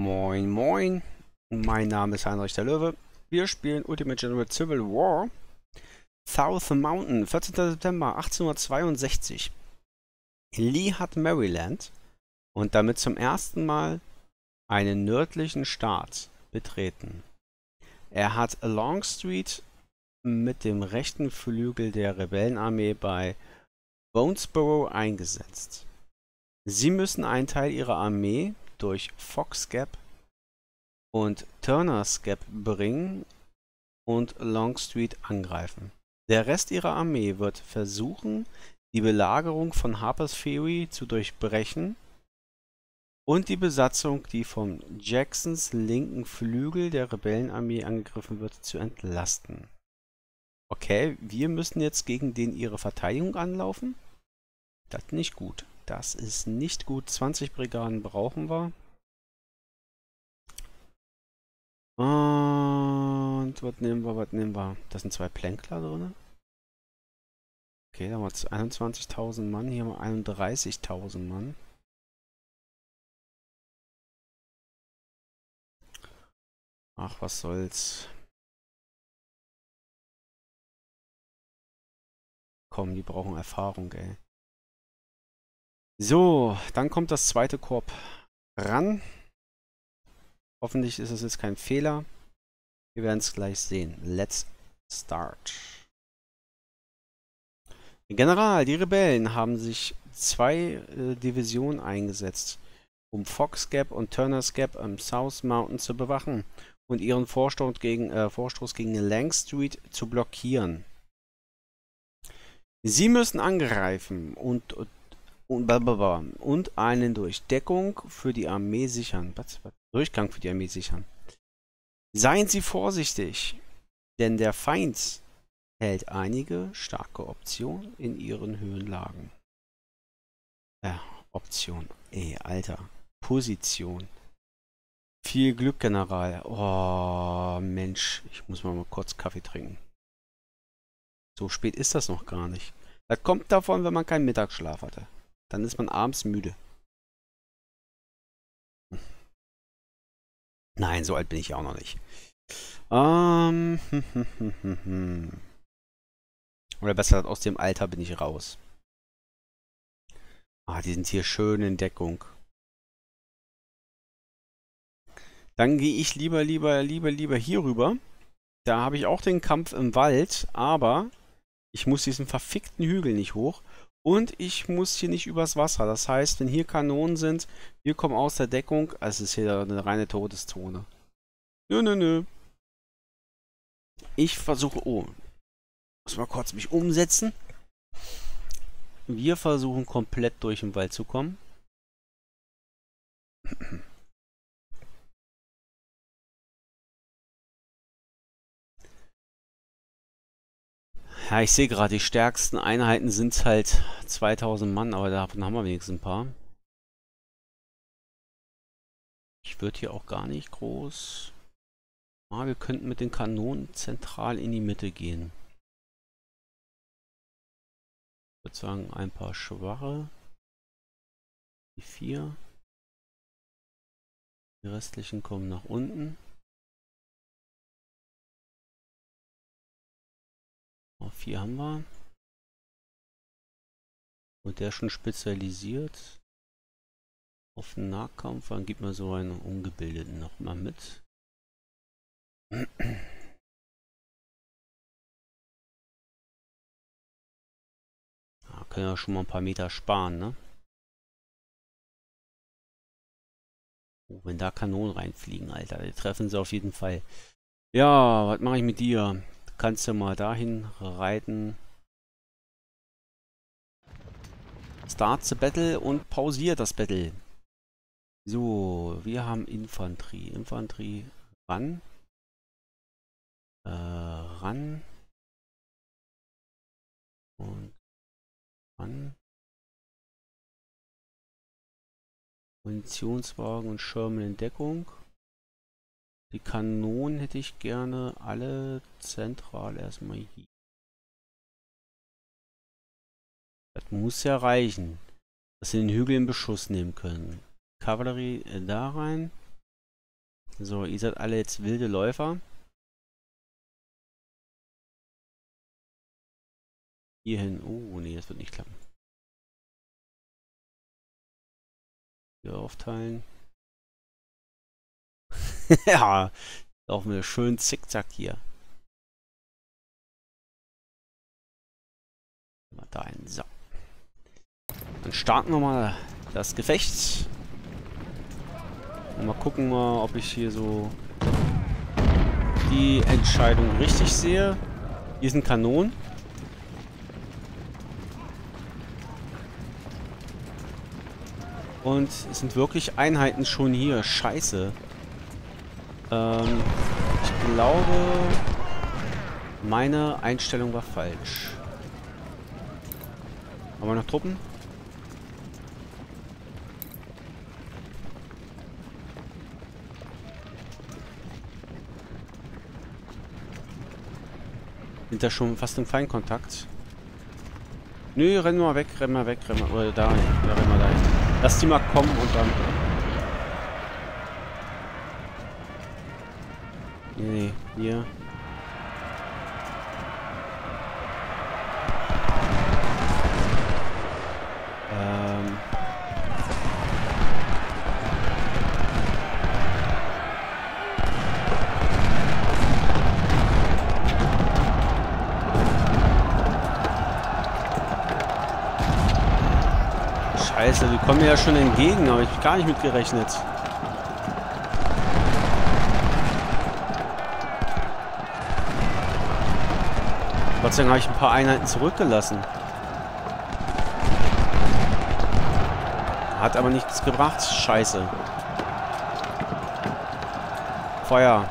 Moin Moin, mein Name ist Heinrich der Löwe. Wir spielen Ultimate General Civil War. South Mountain, 14. September 1862. Lee hat Maryland und damit zum ersten Mal einen nördlichen Staat betreten. Er hat Longstreet mit dem rechten Flügel der Rebellenarmee bei Bonesboro eingesetzt. Sie müssen einen Teil ihrer Armee durch Fox Gap und Turner's Gap bringen und Longstreet angreifen. Der Rest ihrer Armee wird versuchen, die Belagerung von Harper's Ferry zu durchbrechen und die Besatzung, die von Jacksons linken Flügel der Rebellenarmee angegriffen wird, zu entlasten. Okay, wir müssen jetzt gegen den ihre Verteidigung anlaufen? Das nicht gut. Das ist nicht gut. 20 Brigaden brauchen wir. Und was nehmen wir, was nehmen wir? Das sind zwei Plänkler drin. Okay, da haben wir 21.000 Mann. Hier haben wir 31.000 Mann. Ach, was soll's. Komm, die brauchen Erfahrung, ey. So, dann kommt das zweite Korb ran. Hoffentlich ist es jetzt kein Fehler. Wir werden es gleich sehen. Let's start. General, die Rebellen haben sich zwei äh, Divisionen eingesetzt, um Fox Gap und Turner's Gap am South Mountain zu bewachen und ihren Vorstoß gegen, äh, gegen Lang Street zu blockieren. Sie müssen angreifen und, und einen Durchdeckung für die Armee sichern. Was, was? Durchgang für die Armee sichern. Seien Sie vorsichtig, denn der Feind hält einige starke Optionen in ihren Höhenlagen. Ja, Option. Ey, Alter. Position. Viel Glück, General. Oh, Mensch. Ich muss mal, mal kurz Kaffee trinken. So spät ist das noch gar nicht. Das kommt davon, wenn man keinen Mittagsschlaf hatte. Dann ist man abends müde. Nein, so alt bin ich ja auch noch nicht. Ähm, Oder besser aus dem Alter bin ich raus. Ah, die sind hier schön in Deckung. Dann gehe ich lieber, lieber, lieber, lieber hier rüber. Da habe ich auch den Kampf im Wald, aber ich muss diesen verfickten Hügel nicht hoch. Und ich muss hier nicht übers Wasser. Das heißt, wenn hier Kanonen sind, wir kommen aus der Deckung. Also es ist hier eine reine Todeszone. Nö, nö, nö. Ich versuche... Oh. Muss mal kurz mich umsetzen. Wir versuchen komplett durch den Wald zu kommen. Ja, ich sehe gerade, die stärksten Einheiten sind halt 2000 Mann, aber davon haben wir wenigstens ein paar. Ich würde hier auch gar nicht groß... Ah, wir könnten mit den Kanonen zentral in die Mitte gehen. Ich würde sagen, ein paar schwache. Die vier. Die restlichen kommen nach unten. Auf vier haben wir. Und der schon spezialisiert auf den Nahkampf. Dann gibt man so einen ungebildeten noch mal mit. Ja, können ja schon mal ein paar Meter sparen, ne? Oh, wenn da Kanonen reinfliegen, Alter, die treffen sie auf jeden Fall. Ja, was mache ich mit dir? Kannst du mal dahin reiten. Start the Battle und pausiert das Battle. So, wir haben Infanterie. Infanterie ran. Äh, ran. Und ran. Munitionswagen und Schirmen in Deckung. Die Kanonen hätte ich gerne alle zentral erstmal hier. Das muss ja reichen, dass sie den Hügel in Beschuss nehmen können. Kavallerie äh, da rein. So, ihr seid alle jetzt wilde Läufer. Hierhin. Oh, nee, das wird nicht klappen. Hier aufteilen. ja, laufen wir schön zickzack hier. Mal dahin. So. Dann starten wir mal das Gefecht. Und mal gucken mal, ob ich hier so die Entscheidung richtig sehe. Hier sind Kanonen. Und es sind wirklich Einheiten schon hier. Scheiße. Ähm, ich glaube, meine Einstellung war falsch. Haben wir noch Truppen? Sind da schon fast im Feinkontakt? Nö, rennen wir weg, rennen wir weg, rennen wir... Oder dahin, ja, rennen wir dahin. Lass die mal kommen und dann... Nee, nee, hier. Ähm... Scheiße, die kommen ja schon entgegen, aber ich hab gar nicht mit Gott sei Dank habe ich ein paar Einheiten zurückgelassen. Hat aber nichts gebracht. Scheiße. Feuer.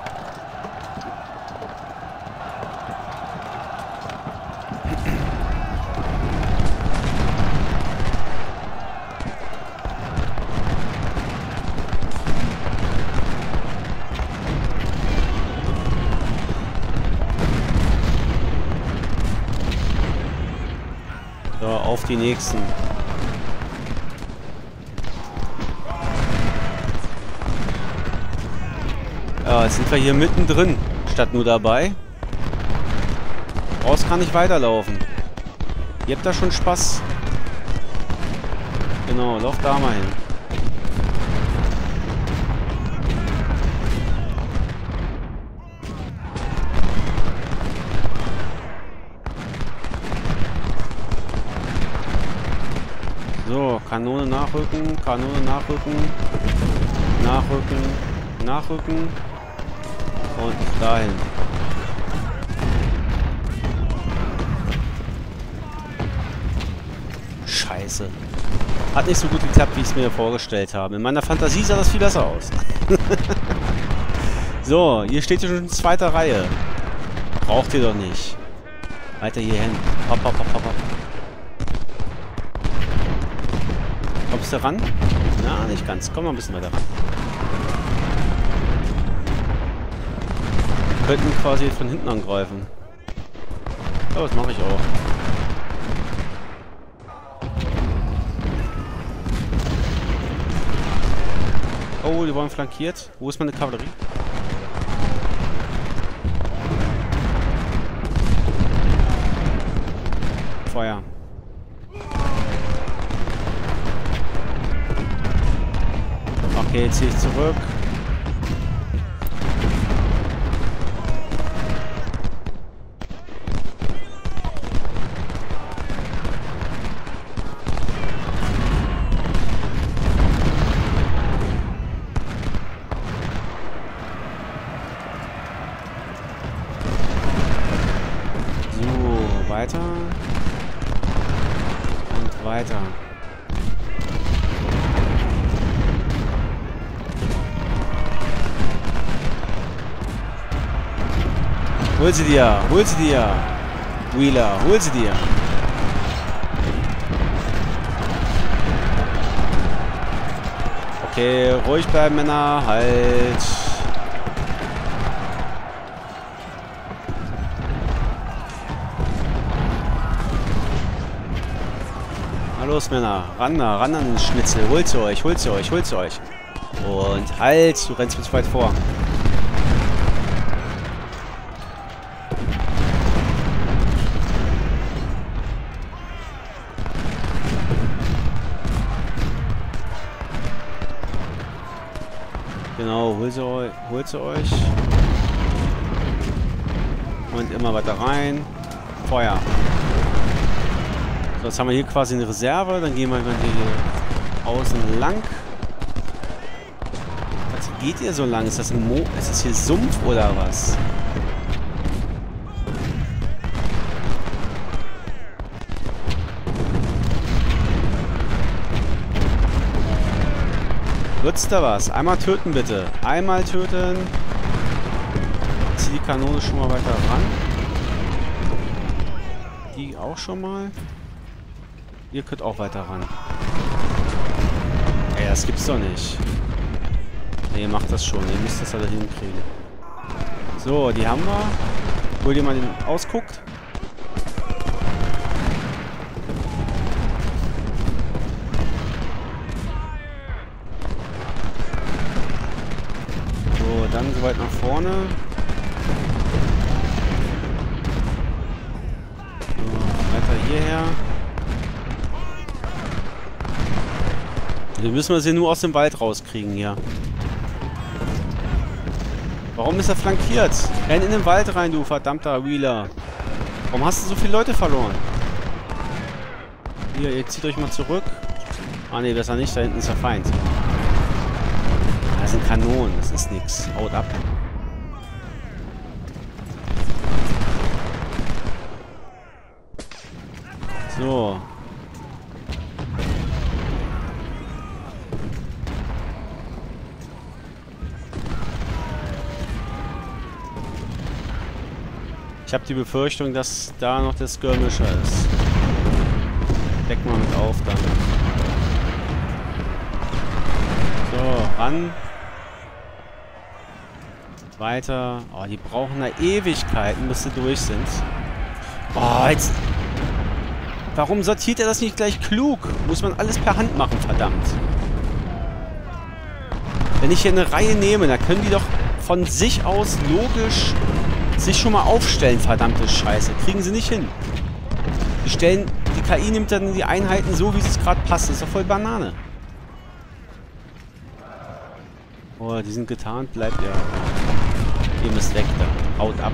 Auf die nächsten. Ja, jetzt sind wir hier mittendrin, statt nur dabei. Raus kann ich weiterlaufen. Ihr habt da schon Spaß. Genau, lauf da mal hin. So, Kanone nachrücken, Kanone nachrücken, nachrücken, nachrücken und dahin. Scheiße. Hat nicht so gut geklappt, wie ich es mir vorgestellt habe. In meiner Fantasie sah das viel besser aus. so, hier steht ihr schon in zweiter Reihe. Braucht ihr doch nicht. Weiter hier hin. Hopp, hopp, hopp, hopp, hopp. Kommst du ran? Na, nicht ganz. Komm mal ein bisschen weiter ran. Wir könnten quasi von hinten angreifen. Ja, das mache ich auch. Oh, die wollen flankiert. Wo ist meine Kavallerie? Feuer. Okay, jetzt ziehe ich zurück. Hol sie dir, hol sie dir. Wheeler, hol sie dir. Okay, ruhig bleiben, Männer. Halt. Na los, Männer. Ran da, ran an den Schnitzel. Holt sie euch, holt sie euch, holt sie euch. Und halt, du rennst zu weit vor. Sie euch. Und immer weiter rein. Feuer. So, jetzt haben wir hier quasi eine Reserve. Dann gehen wir hier außen lang. Was geht ihr so lang? Ist das ein Mo Ist das hier Sumpf oder was? Wird's da was? Einmal töten bitte. Einmal töten. Zieh die Kanone schon mal weiter ran. Die auch schon mal. Ihr könnt auch weiter ran. Ey, das gibt's doch nicht. Ne, ihr macht das schon. Ihr müsst das alle hinkriegen. So, die haben wir. Hol dir mal ausguckt. dann so weit nach vorne. So, weiter hierher. Wir müssen wir sie nur aus dem Wald rauskriegen hier. Warum ist er flankiert? Renn in den Wald rein, du verdammter Wheeler. Warum hast du so viele Leute verloren? Hier, ihr zieht euch mal zurück. Ah ne, besser nicht, da hinten ist der Feind. Das sind Kanonen, das ist nix. Haut ab. So. Ich habe die Befürchtung, dass da noch der Skirmisher ist. Deck mal mit auf dann. So, ran. Weiter. Oh, die brauchen da Ewigkeiten, bis sie durch sind. Oh, jetzt... Warum sortiert er das nicht gleich klug? Muss man alles per Hand machen, verdammt. Wenn ich hier eine Reihe nehme, dann können die doch von sich aus logisch sich schon mal aufstellen, verdammte Scheiße. Kriegen sie nicht hin. Die stellen, die KI nimmt dann die Einheiten so, wie es gerade passt. Das ist doch voll Banane. Oh, die sind getarnt, bleibt ja. Ihr müsst weg da. Haut ab.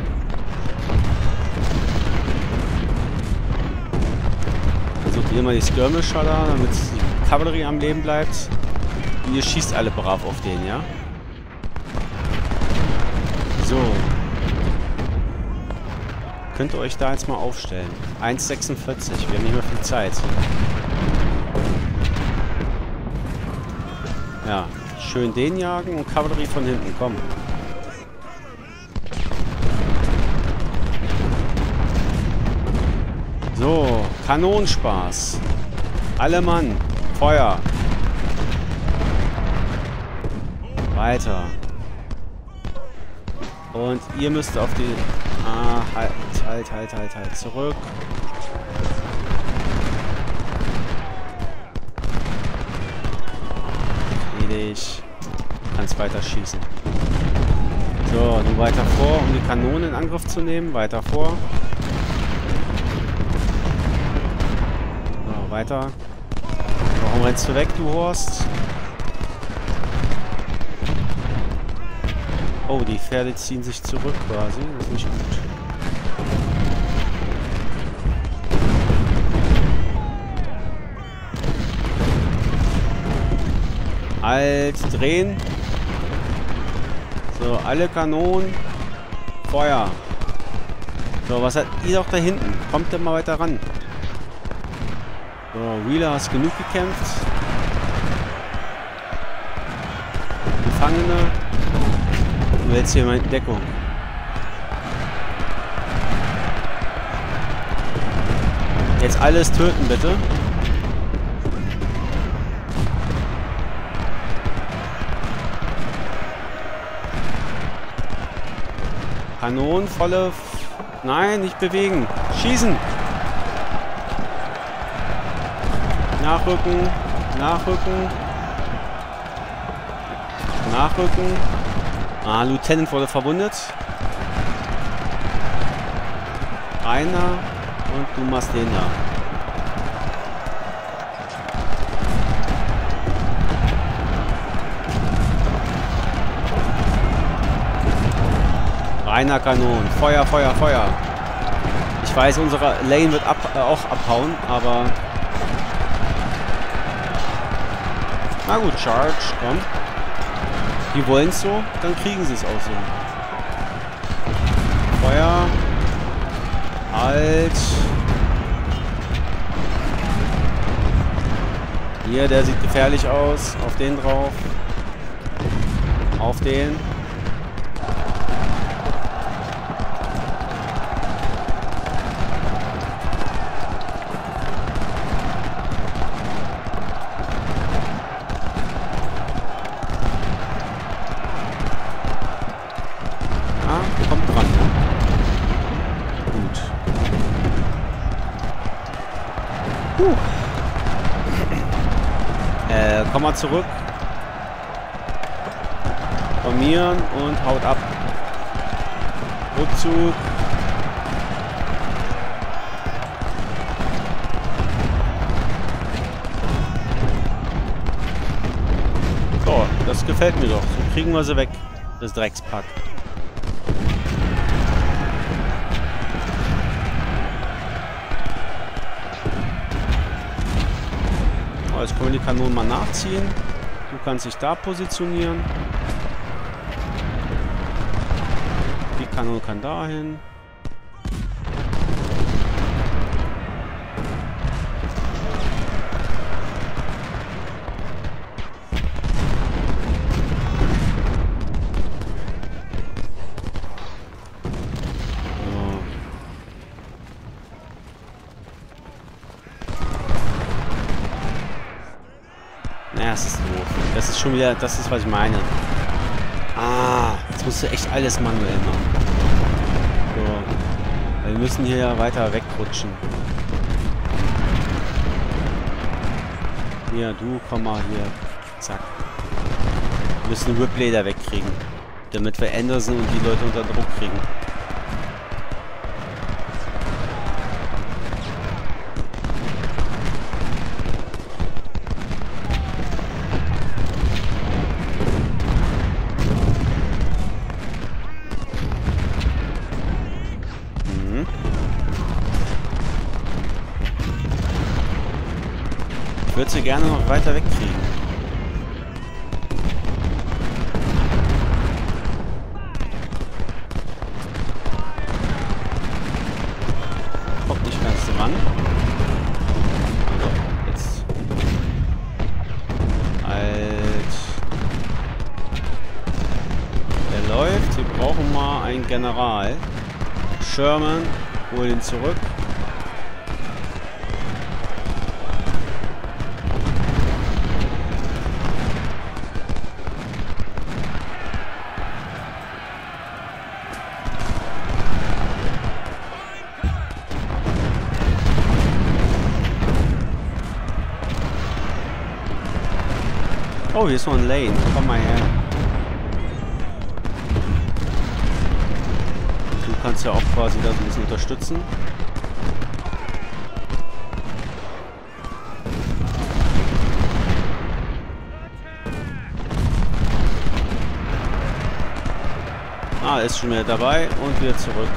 Ihr mal die Skirmisher da, damit die Kavallerie am Leben bleibt. Und ihr schießt alle brav auf den, ja? So. Könnt ihr euch da jetzt mal aufstellen. 1,46. Wir haben nicht mehr viel Zeit. Ja. Schön den jagen und Kavallerie von hinten. Komm. So, Kanonspaß. Alle Mann. Feuer. Weiter. Und ihr müsst auf die... Ah, halt, halt, halt, halt, halt. Zurück. Erledigt. Kannst weiter schießen. So, nun weiter vor, um die Kanonen in Angriff zu nehmen. Weiter vor. Weiter. Warum rennst du weg, du Horst? Oh, die Pferde ziehen sich zurück quasi. Das ist nicht gut. Alt, drehen. So, alle Kanonen. Feuer. So, was hat ihr doch da hinten? Kommt denn mal weiter ran. So, Wheeler hast genug gekämpft. Gefangene. Und jetzt hier mal in Deckung. Jetzt alles töten, bitte. Kanonen, volle... Nein, nicht bewegen. Schießen! Nachrücken. Nachrücken. Nachrücken. Ah, Lieutenant wurde verwundet. Einer. Und du machst den da. Einer Kanon. Feuer, Feuer, Feuer. Ich weiß, unsere Lane wird ab, äh, auch abhauen, aber... Na gut, Charge, komm. Die wollen es so, dann kriegen sie es auch so. Feuer. Halt. Hier, der sieht gefährlich aus. Auf den drauf. Auf den. Komm mal zurück. Formieren und haut ab. Rückzug. So, das gefällt mir doch. So kriegen wir sie weg. Das Dreckspack. Jetzt können wir die Kanonen mal nachziehen. Du kannst dich da positionieren. Die Kanone kann dahin. Wieder, das ist, was ich meine. Ah, jetzt musst du echt alles manuell machen. So. Wir müssen hier ja weiter wegrutschen. Hier, du, komm mal hier. Zack. Wir müssen Ripley da wegkriegen. Damit wir Anderson und die Leute unter Druck kriegen. würde sie gerne noch weiter wegkriegen. Kommt nicht ganz ran. Also, jetzt. Halt. Der läuft. Wir brauchen mal einen General. Sherman, hol ihn zurück. Oh, hier ist noch ein Lane. Komm mal her. Du kannst ja auch quasi das ein bisschen unterstützen. Ah, ist schon wieder dabei und wieder zurück.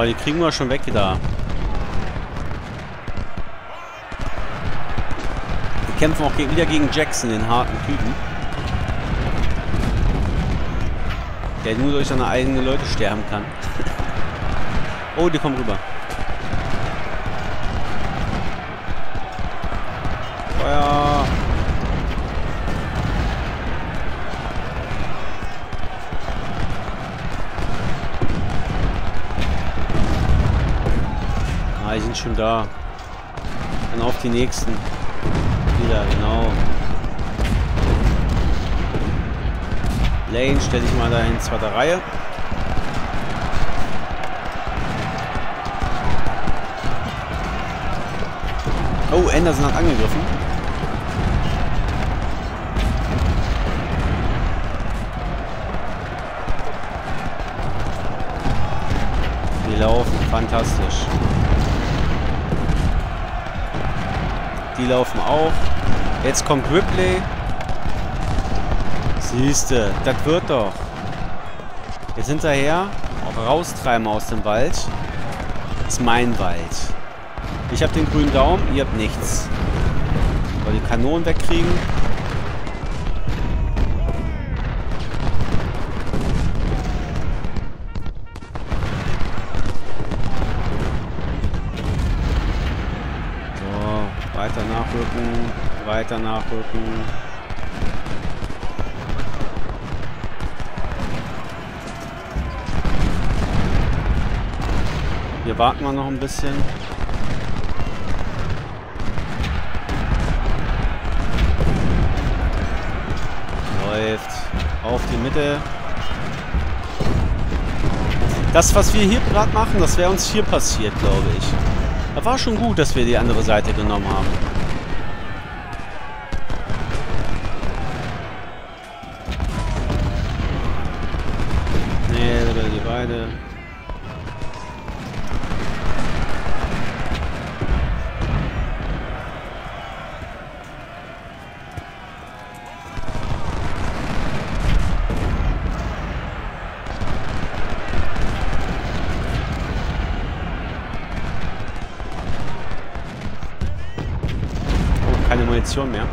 Oh, die kriegen wir schon weg da. Wir kämpfen auch wieder gegen Jackson, den harten Typen. Der nur durch seine eigenen Leute sterben kann. oh, die kommen rüber. Feuer. Ah, die sind schon da. Dann auf die nächsten. Wieder, genau. Lane stelle ich mal da in zweiter Reihe. Oh, Anderson hat angegriffen. Die laufen fantastisch. Die laufen auch. Jetzt kommt Ripley. Siehste, das wird doch. Jetzt hinterher. Auch raustreiben aus dem Wald. Das ist mein Wald. Ich habe den grünen Daumen, ihr habt nichts. Weil die Kanonen wegkriegen. Weiter nachrücken. Hier warten wir noch ein bisschen. Läuft. Auf die Mitte. Das, was wir hier gerade machen, das wäre uns hier passiert, glaube ich. Da war schon gut, dass wir die andere Seite genommen haben. Munition mehr.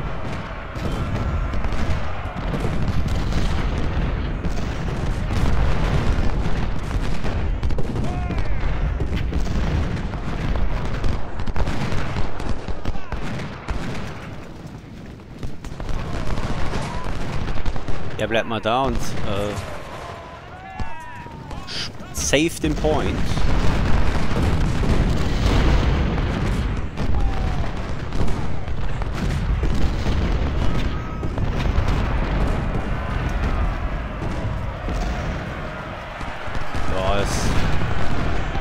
Ja, bleibt mal da und äh, save den Point.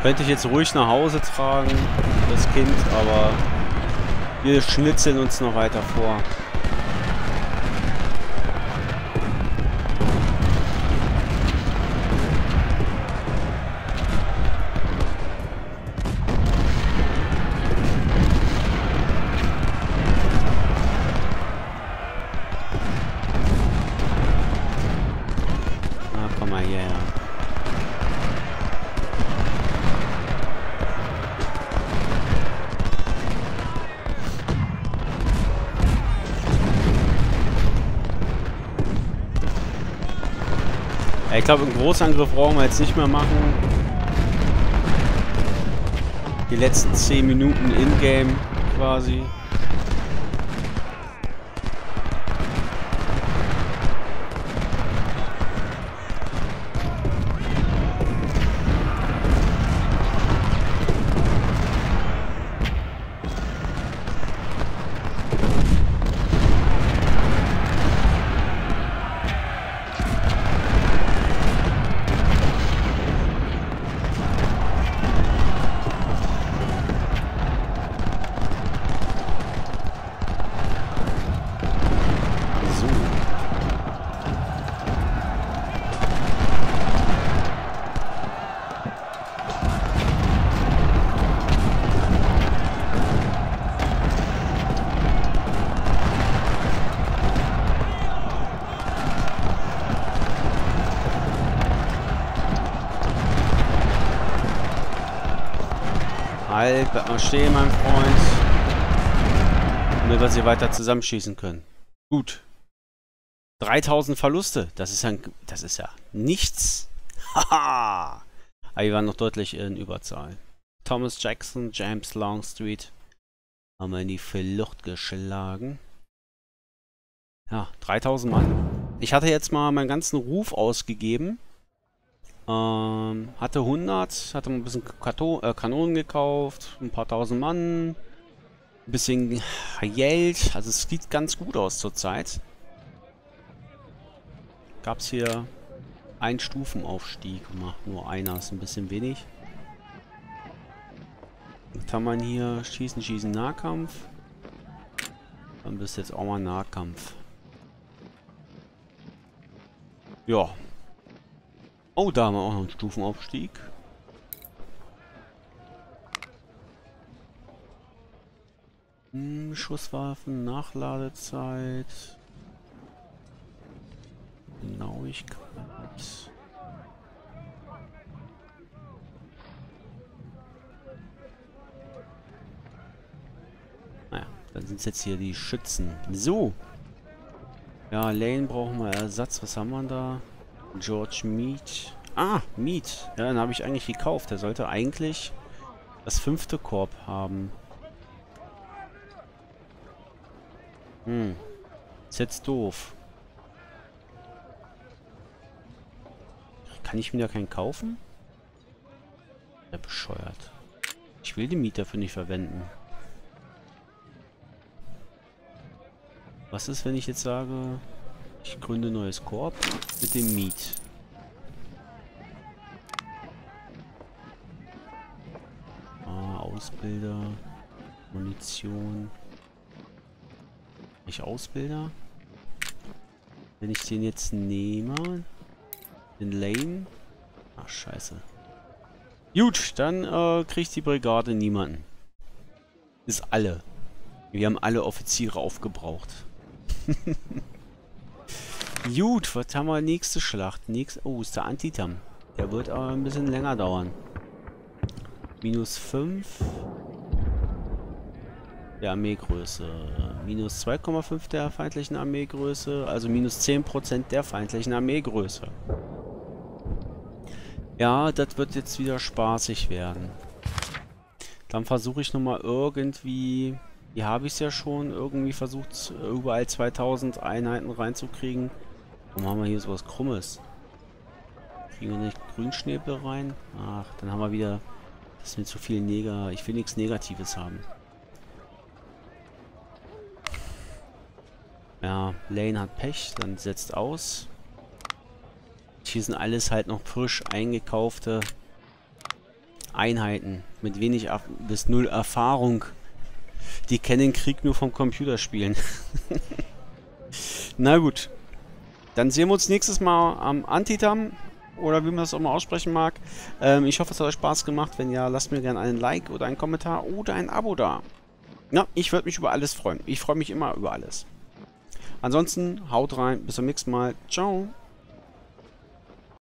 Könnte ich jetzt ruhig nach Hause tragen, das Kind, aber wir schnitzeln uns noch weiter vor. Glaube, einen Großangriff brauchen wir jetzt nicht mehr machen. Die letzten 10 Minuten in-game quasi. Bleib mal stehen, mein Freund. Damit wir sie weiter zusammenschießen können. Gut. 3000 Verluste. Das ist, ein, das ist ja nichts. Haha. Aber wir waren noch deutlich in Überzahl. Thomas Jackson, James Longstreet haben wir in die Flucht geschlagen. Ja, 3000 Mann. Ich hatte jetzt mal meinen ganzen Ruf ausgegeben. Ähm, hatte 100, hatte ein bisschen Kato äh, Kanonen gekauft, ein paar tausend Mann, ein bisschen Geld. Also es sieht ganz gut aus zurzeit. Gab es hier einen Stufenaufstieg. Nur einer ist ein bisschen wenig. Was haben wir hier? Schießen, Schießen, Nahkampf. Dann bist jetzt auch mal Nahkampf. Ja, Oh, da haben wir auch noch einen Stufenaufstieg. Hm, Schusswaffen, Nachladezeit. Genauigkeit. Naja, dann sind es jetzt hier die Schützen. So. Ja, Lane brauchen wir Ersatz. Was haben wir da? George Meat. Ah, Meat. Ja, dann habe ich eigentlich gekauft. Der sollte eigentlich das fünfte Korb haben. Hm. Ist jetzt doof. Kann ich mir da keinen kaufen? Ja, bescheuert. Ich will die Miet dafür nicht verwenden. Was ist, wenn ich jetzt sage, ich gründe neues Korb mit dem Miet? Ah, Ausbilder, Munition. Ich Ausbilder? Wenn ich den jetzt nehme, den Lane. Ach, scheiße. Gut, dann äh, kriegt die Brigade niemanden. Ist alle. Wir haben alle Offiziere aufgebraucht. Gut, was haben wir? Nächste Schlacht. Nächste, oh, ist der Antitam. Der wird aber ein bisschen länger dauern. Minus 5. Der Armeegröße. Minus 2,5 der feindlichen Armeegröße. Also minus 10% der feindlichen Armeegröße. Ja, das wird jetzt wieder spaßig werden. Dann versuche ich nochmal irgendwie... Hier habe ich es ja schon irgendwie versucht, überall 2000 Einheiten reinzukriegen. Warum haben wir hier sowas Krummes? Kriegen wir nicht Grünschnäbel rein? Ach, dann haben wir wieder... Das mir zu viel Neger... Ich will nichts Negatives haben. Ja, Lane hat Pech, dann setzt aus. Hier sind alles halt noch frisch eingekaufte Einheiten mit wenig bis null Erfahrung. Die kennen Krieg nur vom Computerspielen. Na gut. Dann sehen wir uns nächstes Mal am Antitam. Oder wie man das auch mal aussprechen mag. Ähm, ich hoffe, es hat euch Spaß gemacht. Wenn ja, lasst mir gerne einen Like oder einen Kommentar oder ein Abo da. Ja, ich würde mich über alles freuen. Ich freue mich immer über alles. Ansonsten, haut rein. Bis zum nächsten Mal. Ciao.